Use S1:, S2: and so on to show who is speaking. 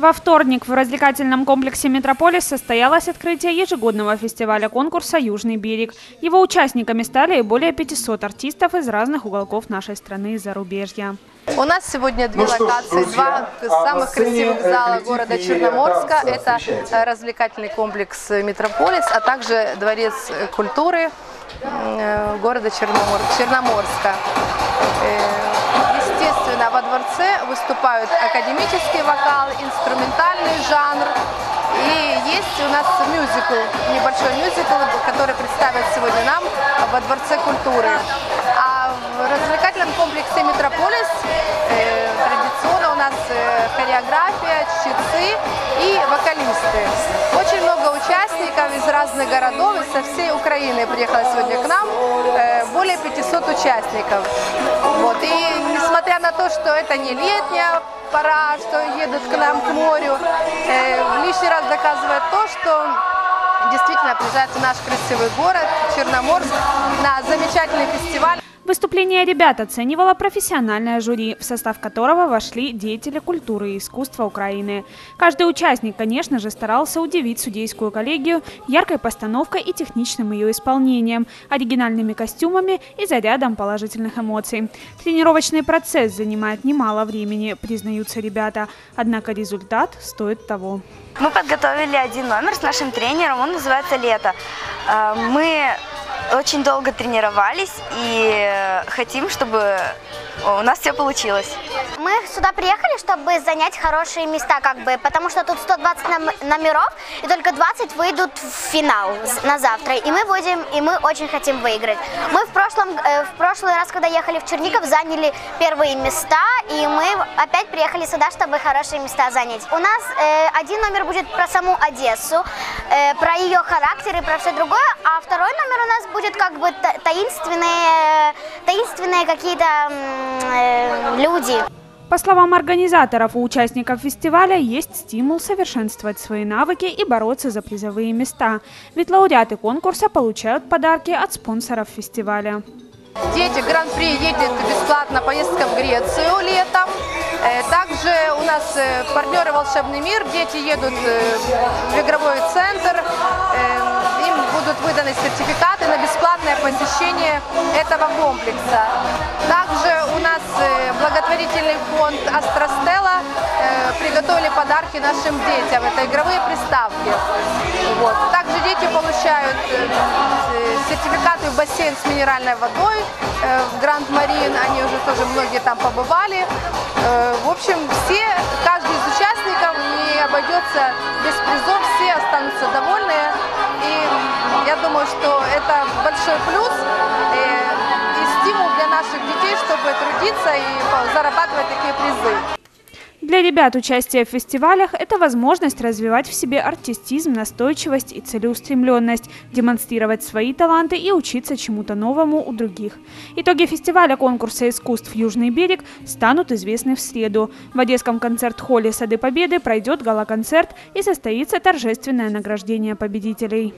S1: Во вторник в развлекательном комплексе «Метрополис» состоялось открытие ежегодного фестиваля-конкурса «Южный берег». Его участниками стали более 500 артистов из разных уголков нашей страны и зарубежья.
S2: У нас сегодня две
S3: Ну что
S2: локации,
S3: друзья,
S2: два
S3: а
S2: самых красивых
S3: э,
S2: зала города Черноморска. Это э, развлекательный комплекс э, «Метрополис», а также дворец э, культуры э, города Черномор- Черноморска. Дворце выступают академический вокал, инструментальный жанр. И есть у нас мюзикл, небольшой мюзикл, который представят сегодня нам во Дворце культуры. А в развлекательном комплексе «Метрополис» э, традиционно у нас э, хореография, чтецы и вокалисты. Очень много участников из разных городов, и со всей Украины приехало сегодня к нам, э, более 500 участников. Вот. И несмотря на то, что это не летняя пора, что едут к нам к морю, э, лишний раз доказывает то, что действительно приезжает в наш красивый город Черноморск на замечательный фестиваль.
S1: Выступление ребят оценивало профессиональное жюри, в состав которого вошли деятели культуры и искусства Украины. Каждый участник, конечно же, старался удивить судейскую коллегию яркой постановкой и техничным ее исполнением, оригинальными костюмами и зарядом положительных эмоций. Тренировочный процесс занимает немало времени, признаются ребята, однако результат стоит того.
S4: Мы подготовили один номер с нашим тренером, он называется «Лето». Э, Мы очень долго тренировались и э, хотим, чтобы у нас все получилось.
S5: Мы сюда приехали, чтобы занять хорошие места, как бы, потому что тут 120 нам- номеров, и только 20 выйдут в финал на завтра. И мы будем, и мы очень хотим выиграть. Мы в прошлом, э, в прошлый раз, когда ехали в Чернигов, заняли первые места, и мы опять приехали сюда, чтобы хорошие места занять. У нас э, один номер будет про саму Одессу, э, про ее характер и про все другое, а второй номер у нас будет как бы та- таинственные, таинственные какие-то э, люди.
S1: По словам организаторов, у участников фестиваля есть стимул совершенствовать свои навыки и бороться за призовые места. Ведь лауреаты конкурса получают подарки от спонсоров фестиваля.
S2: Дети Гран-при едет бесплатно поездка в Грецию летом. Э, Также у нас э, партнеры «Волшебный мир». Дети едут э, в игровой центр. Будут выданы сертификаты на бесплатное посещение этого комплекса. Также у нас э, благотворительный фонд «Астростелла» э, приготовили подарки нашим детям. Это игровые приставки. Вот. Также дети получают э, сертификаты в бассейн с минеральной водой в Гранд Марин. Они уже тоже многие там побывали. В общем, все, каждый из участников не обойдется без призов, все останутся довольны. И я думаю, что это большой плюс э, и стимул для наших детей, чтобы трудиться и зарабатывать такие призы.
S1: Для ребят участие в фестивалях – это возможность развивать в себе артистизм, настойчивость и целеустремленность, демонстрировать свои таланты и учиться чему-то новому у других. Итоги фестиваля конкурса искусств «Южный берег» станут известны в среду. В Одесском концерт-холле «Сады Победы» пройдет гала-концерт и состоится торжественное награждение победителей.